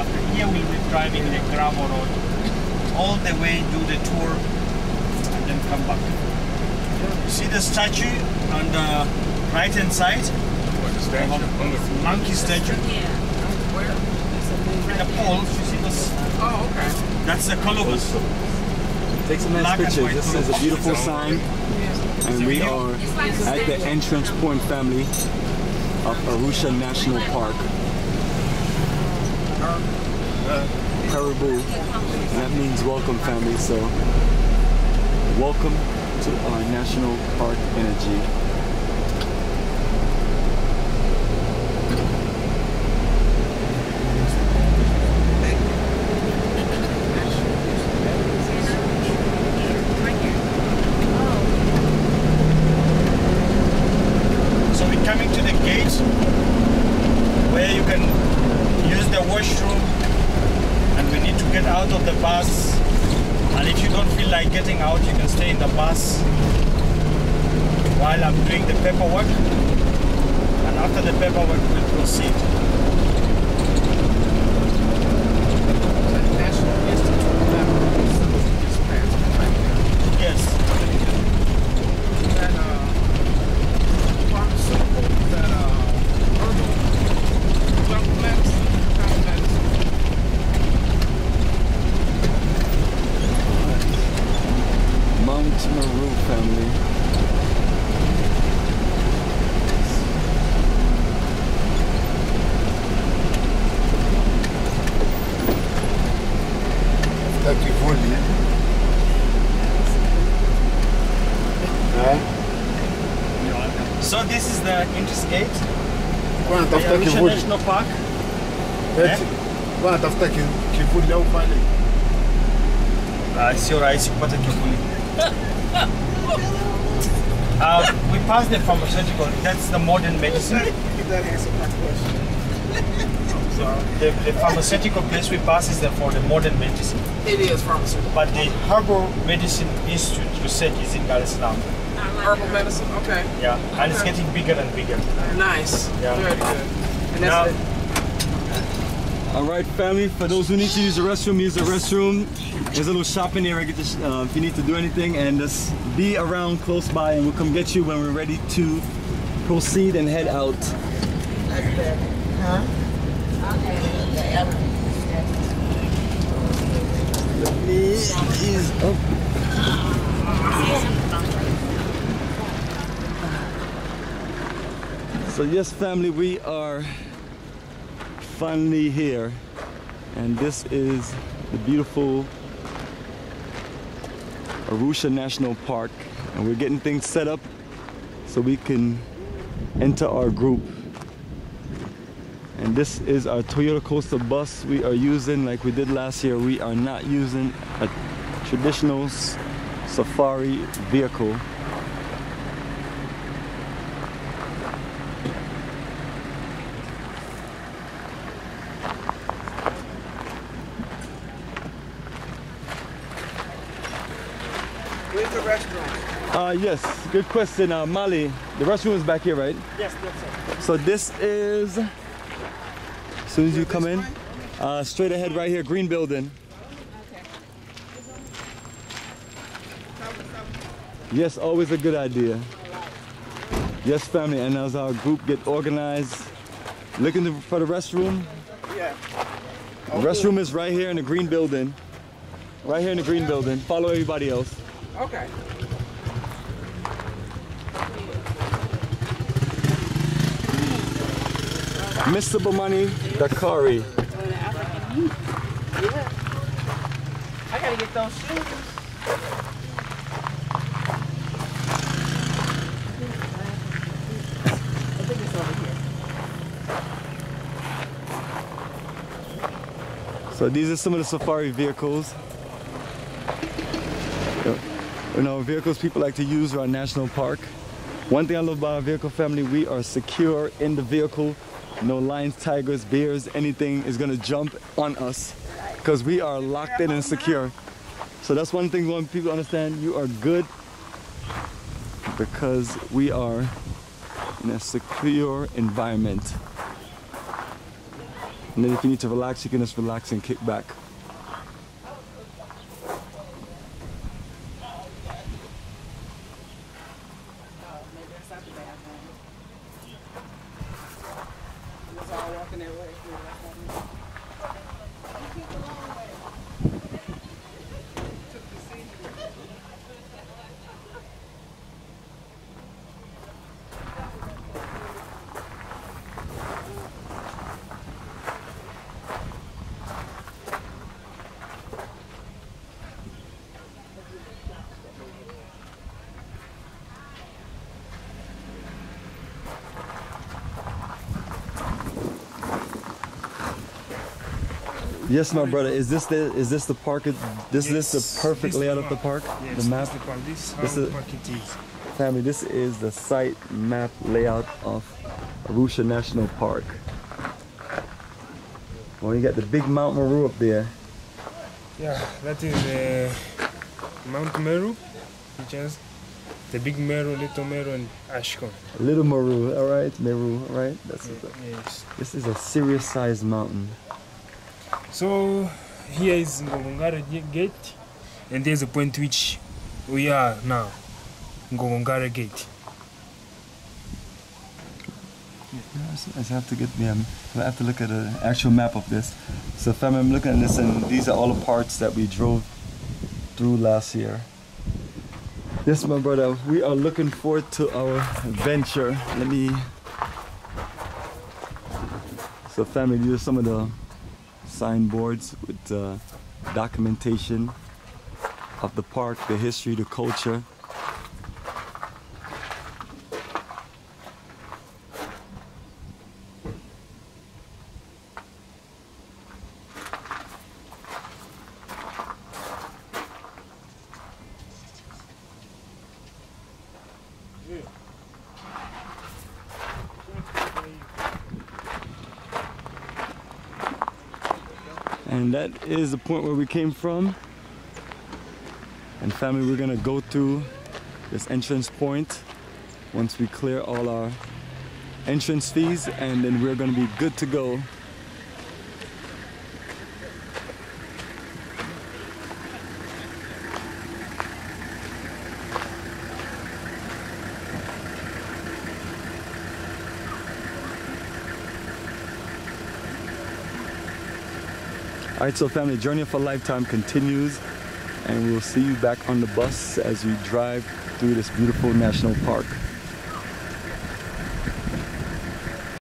after here we'll be driving the gravel road all the way, do the tour, and then come back. You see the statue on the right hand side? What, the statue? Uh-huh. Monkey statue. Yeah. Where? With the poles, you see this? Oh, okay. That's the Colobus. Take some nice pictures. This is a beautiful sign, and we are at the entrance point, family, of Arusha National Park. Karibu, that means welcome, family. So, welcome to our national park energy. So we're coming to the gate where you can use the washroom and we need to get out of the bus. And if you don't feel like getting out, you can stay in the bus while I'm doing the paperwork. And after the paperwork, we'll proceed. National Institute of Medical Research. Yes. Is that uh, pharmaceutical? Is that uh, herbal? Jungle medicine? What kind of medicine? Mount Meru family. Kivuli Eh? So this is the entrance gate. Kwa The natafuta kivuli National Park. Eti, kwa natafuta ki- kivuli au pale Ah, sio rahisi kupata kivuli. Uh, we passed the pharmaceutical. That's the modern medicine. That my question. The, the pharmaceutical place we pass is the, for the modern medicine. It is pharmaceutical. But the Herbal Medicine Institute research is in Dar es Salaam. Herbal medicine? Okay. Yeah, and it's getting bigger and bigger. Nice. Yeah. Very good. And Now, it. All right, family. For those who need to use the restroom, use the restroom. There's a little shop in Get this, uh, if you need to do anything, and just be around close by, and we'll come get you when we're ready to proceed and head out. Let ease up. So yes, family, we are finally here, and this is the beautiful Arusha National Park, and we're getting things set up so we can enter our group. And this is our Toyota Coaster bus we are using like we did last year. We are not using a traditional safari vehicle. Where's the restaurant? Uh, yes, good question. Uh, Mali, the restroom is back here, right? yes, that's it. So this is, as soon as you come in, uh, straight ahead right here, green building. Yes, always a good idea. Yes, family, and as our group get organized, looking to- for the restroom. Yeah. The restroom is right here in the green building. Right here in the green building. Follow everybody else. Okay. Mr. Bomani Dakari. I gotta get those shoes. I think it's over here. So these are some of the safari vehicles. You know, vehicles people like to use around National Park. One thing I love about our vehicle family, we are secure in the vehicle. No lions, tigers, bears, anything is gonna jump on us because we are locked in and secure. So that's one thing want people understand. You are good because we are in a secure environment. And then if you need to relax, you can just relax and kick back. Walking way. Yes, my brother. Is this the is this the park? This this Yes, the perfect this layout the of the park? Yes, the map. This, the park. this is how This the park it is. Family, this is the site map layout of Arusha National Park. Well, you got the big Mount Meru up there. Yeah, that is uh, Mount Meru, which has the big Meru, little Meru, and Ash Cone. Little Meru, all right, Meru, all right. That's Yes. this is a serious sized mountain. So here is Ngongongare Gate, and there's a point which we are now, Ngongongare Gate. I have to get the um, I have to look at an actual map of this. So, family, I'm looking at this, and these are all the parts that we drove through last year. Yes, my brother, we are looking forward to our adventure. Let me. So, family, these are some of the signboards with uh, documentation of the park, the history, the culture. And that is the point where we came from. And family, we're gonna go through this entrance point once we clear all our entrance fees and then we're gonna be good to go. All right, so family, Journey of a Lifetime continues, and we'll see you back on the bus as we drive through this beautiful national park.